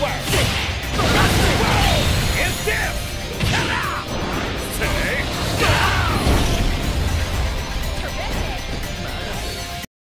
Work.